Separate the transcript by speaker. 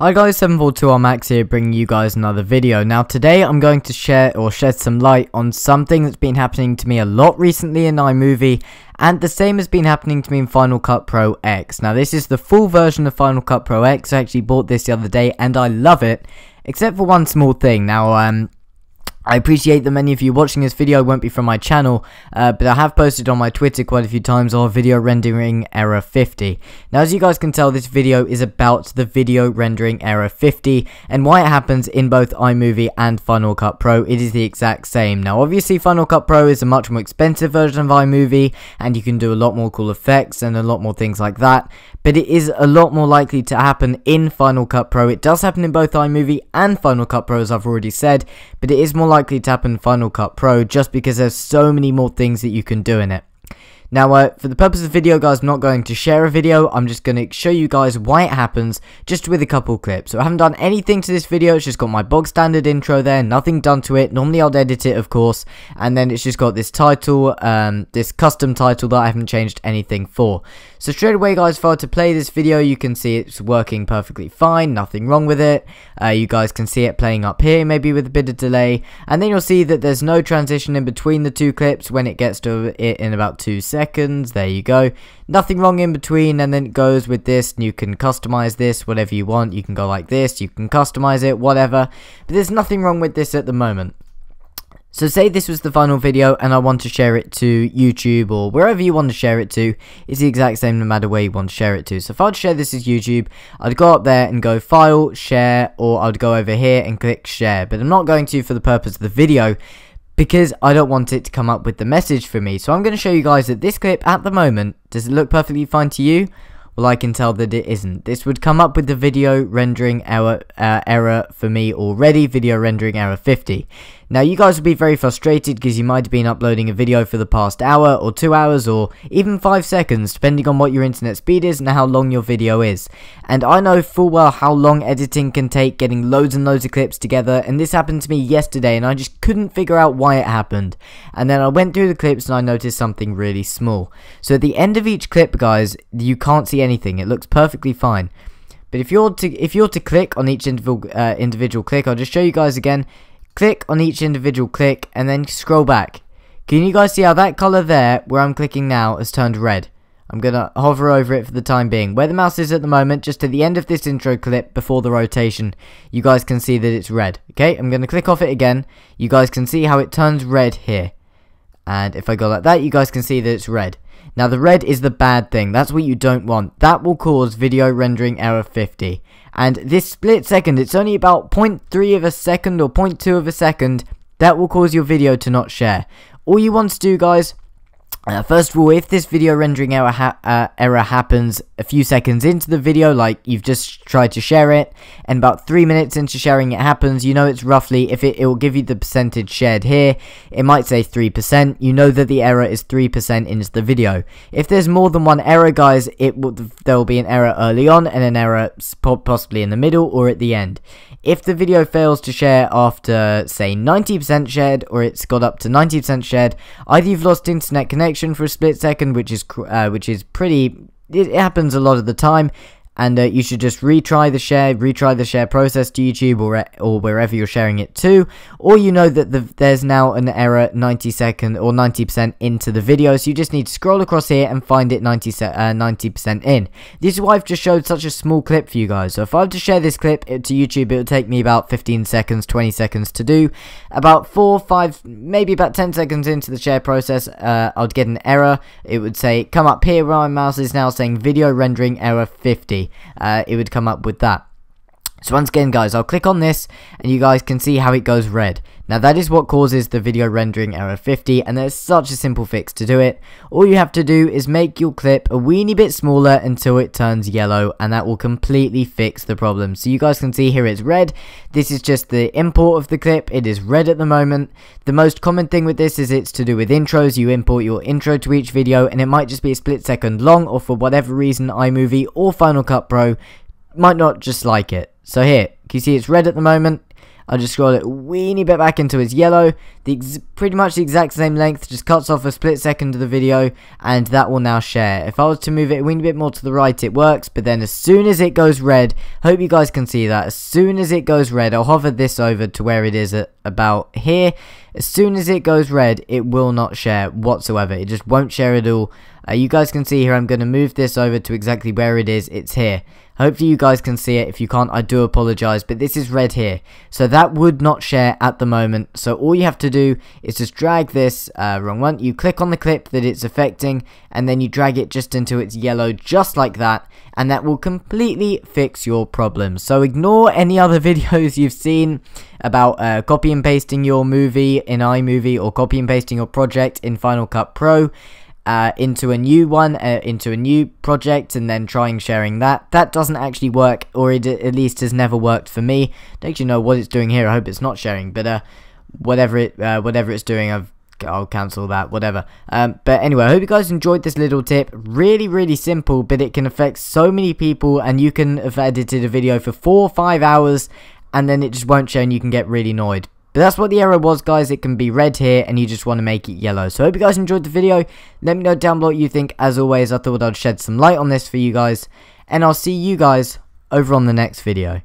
Speaker 1: Hi guys, 7421Max here bringing you guys another video. Now today I'm going to share or shed some light on something that's been happening to me a lot recently in iMovie and the same has been happening to me in Final Cut Pro X. Now this is the full version of Final Cut Pro X, I actually bought this the other day and I love it except for one small thing. Now um, I appreciate that many of you watching this video won't be from my channel, uh, but I have posted on my Twitter quite a few times our video rendering error 50. Now as you guys can tell, this video is about the video rendering error 50 and why it happens in both iMovie and Final Cut Pro. It is the exact same. Now obviously Final Cut Pro is a much more expensive version of iMovie and you can do a lot more cool effects and a lot more things like that, but it is a lot more likely to happen in Final Cut Pro. It does happen in both iMovie and Final Cut Pro as I've already said, but it is more likely to happen in Final Cut Pro just because there's so many more things that you can do in it. Now, uh, for the purpose of the video, guys, I'm not going to share a video. I'm just going to show you guys why it happens, just with a couple clips. So I haven't done anything to this video. It's just got my bog standard intro there, nothing done to it. Normally, I'll edit it, of course. And then it's just got this title, um, this custom title that I haven't changed anything for. So straight away, guys, if I were to play this video, you can see it's working perfectly fine. Nothing wrong with it. Uh, you guys can see it playing up here, maybe with a bit of delay. And then you'll see that there's no transition in between the two clips when it gets to it in about two seconds seconds. There you go. Nothing wrong in between, and then it goes with this, and you can customize this, whatever you want. You can go like this, you can customize it, whatever. But there's nothing wrong with this at the moment. So say this was the final video and I want to share it to YouTube or wherever you want to share it to, it's the exact same no matter where you want to share it to. So if I'd share this as YouTube, I'd go up there and go file, share, or I'd go over here and click share. But I'm not going to for the purpose of the video because I don't want it to come up with the message for me. So I'm going to show you guys that this clip at the moment, does it look perfectly fine to you? Well, I can tell that it isn't. This would come up with the video rendering error, uh, error for me already, video rendering error 50. Now, you guys will be very frustrated because you might have been uploading a video for the past hour or two hours or even five seconds, depending on what your internet speed is and how long your video is. And I know full well how long editing can take getting loads and loads of clips together, and this happened to me yesterday and I just couldn't figure out why it happened. And then I went through the clips and I noticed something really small. So at the end of each clip, guys, you can't see. It looks perfectly fine. But if you're to if you're to click on each individual uh, individual click, I'll just show you guys again. Click on each individual click and then scroll back. Can you guys see how that color there, where I'm clicking now, has turned red? I'm to hover over it for the time being. Where the mouse is at the moment, just at the end of this intro clip before the rotation, you guys can see that it's red. Okay, I'm to click off it again. You guys can see how it turns red here. And if I go like that, you guys can see that it's red. Now the red is the bad thing, that's what you don't want. That will cause video rendering error 50. And this split second, it's only about 0.3 of a second or 0.2 of a second, that will cause your video to not share. All you want to do guys uh, first of all, if this video rendering error, ha uh, error happens a few seconds into the video, like you've just tried to share it, and about 3 minutes into sharing it happens, you know it's roughly, if it, it will give you the percentage shared here, it might say 3%, you know that the error is 3% into the video. If there's more than one error, guys, it will, there will be an error early on, and an error possibly in the middle or at the end. If the video fails to share after, say, 90% shared, or it's got up to 90% shared, either you've lost internet connection for a split second, which is uh, which is pretty it happens a lot of the time and uh, you should just retry the share, retry the share process to YouTube or or wherever you're sharing it to, or you know that the, there's now an error 90 second or 90% into the video, so you just need to scroll across here and find it 90 90% uh, in. This is why I've just showed such a small clip for you guys. So if I were to share this clip to YouTube, it would take me about 15 seconds, 20 seconds to do. About four, five, maybe about 10 seconds into the share process, uh, I'd get an error. It would say come up here where my mouse is now saying video rendering error 50 uh, it would come up with that. So once again guys, I'll click on this and you guys can see how it goes red. Now that is what causes the video rendering error 50 and there's such a simple fix to do it. All you have to do is make your clip a weeny bit smaller until it turns yellow and that will completely fix the problem. So you guys can see here it's red. This is just the import of the clip. It is red at the moment. The most common thing with this is it's to do with intros. You import your intro to each video and it might just be a split second long or for whatever reason iMovie or Final Cut Pro might not just like it. So here, can you see it's red at the moment? I'll just scroll it a weeny bit back into its yellow. The pretty much the exact same length, just cuts off a split second of the video, and that will now share. If I was to move it a weeny bit more to the right, it works, but then as soon as it goes red, hope you guys can see that, as soon as it goes red, I'll hover this over to where it is at about here. As soon as it goes red, it will not share whatsoever. It just won't share at all. Uh, you guys can see here, I'm going to move this over to exactly where it is. It's here. Hopefully you guys can see it. If you can't, I do apologize, but this is red here. So that would not share at the moment. So all you have to do is just drag this, uh, wrong one, you click on the clip that it's affecting, and then you drag it just into its yellow, just like that, and that will completely fix your problem. So ignore any other videos you've seen about uh, copy and pasting your movie in iMovie or copy and pasting your project in Final Cut Pro uh, into a new one, uh, into a new project, and then trying sharing that. That doesn't actually work, or it at least has never worked for me. Don't actually know what it's doing here. I hope it's not sharing, but uh, whatever it uh, whatever it's doing, I've I'll cancel that, whatever. Um, but anyway, I hope you guys enjoyed this little tip. Really, really simple, but it can affect so many people, and you can have edited a video for four or five hours, and then it just won't show, and you can get really annoyed. But that's what the error was, guys. It can be red here, and you just want to make it yellow. So I hope you guys enjoyed the video. Let me know down below what you think. As always, I thought I'd shed some light on this for you guys. And I'll see you guys over on the next video.